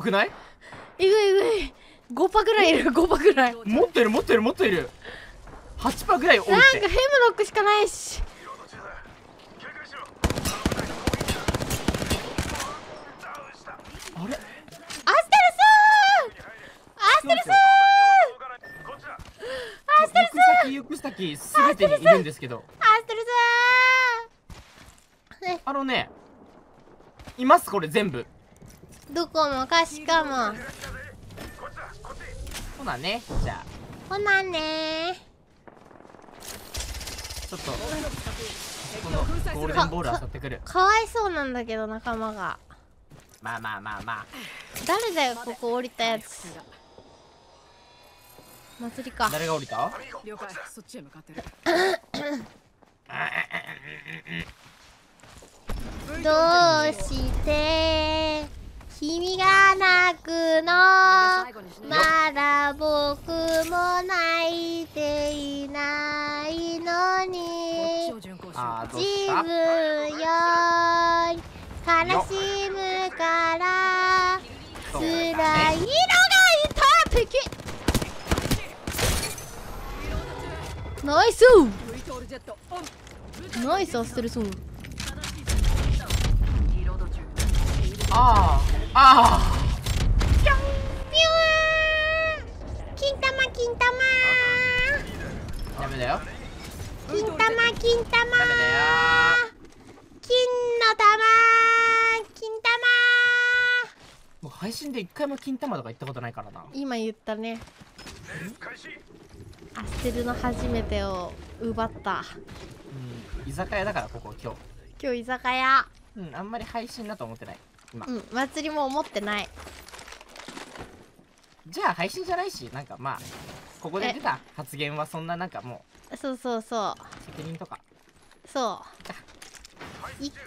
くない？えぐいえぐい。5パぐらいいる。5パぐらい。なんか持ってる持ってる持ってる。8パぐらい置いヘムてロックしかないし。あれ？アステルスアステルスアステルス行く先行く先。全てにいるんですけど。アステルスえあのねいますこれ全部どこもかしかも。ほなねじゃあ。ほなね。ちょっとこのゴールデンボール漁ってくる。かわいそうなんだけど仲間が。まあまあまあまあ。誰だよここ降りたやつ。祭りか。誰が降りた？了解そっちへ向かってる。どうして？君が泣くの。まだ僕も泣いていないのに。自分より悲しむから。辛い色だがいねた。敵。ナイス。ナイスアステルソン。リロあああピューン。金玉金玉。あダメだよ。金玉金玉。ダメだよ金の玉。金もう配信で一回も金玉とか言ったことないからな。玉今言ったね。アステルの初めてを奪った。うん居酒屋だからここ今日。今日居酒屋。うんあんまり配信だと思ってない今うん祭りも思ってない。じゃあ配信じゃないしなんかまあここで出た発言はそんななんかもそうそうそう。う責任とか。そう。いっか